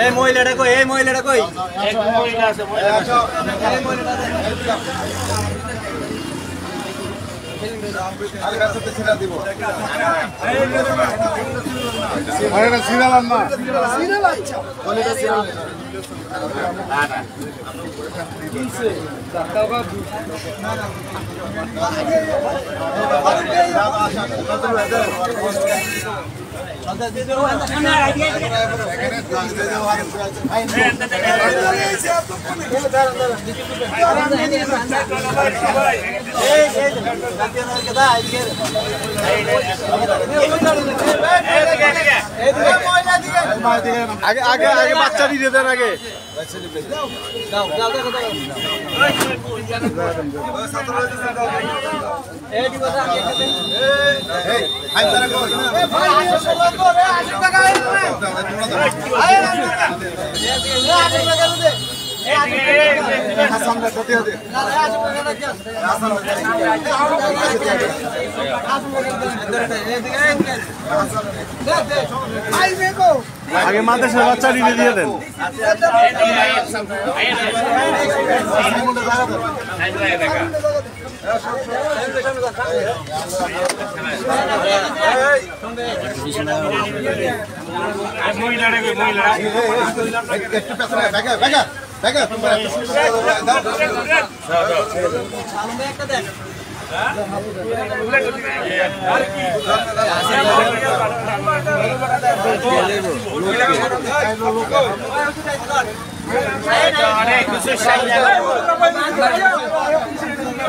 এই মহিলাটা কই? এই মহিলাটা কই? সিরিয়াল আন না এই এই জাতীয় নায়কের দা না আগে আগে আগে বাচ্চা দিয়ে দেন আগে। এই আগে মাদ্রাসার বাচ্চা দিয়ে দিয়ে দেন। একটু পেছনে ব্যাগা ব্যাগা ব্যাগা তোমরা একটু দেখ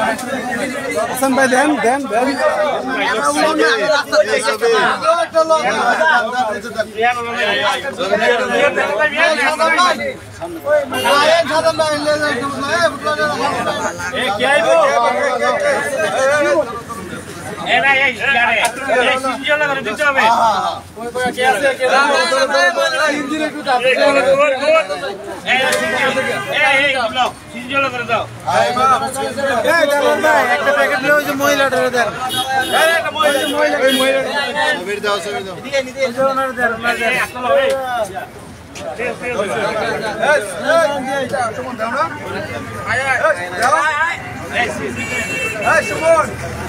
হাসান ভাই দেন দেন দেন একটা মহিলাটারে দেন ওই মহিলাটা ছবি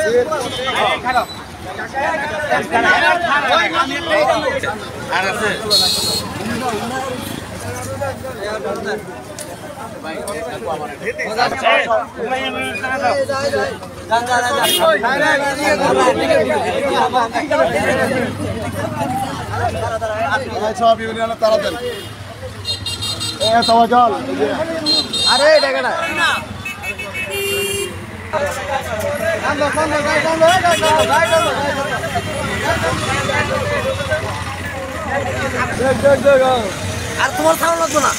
ঠিক আছে সব ইউনিয়নে তারা দেন এ সবাই আরে দেখা আর তোমার খাওয়া লাগতো না।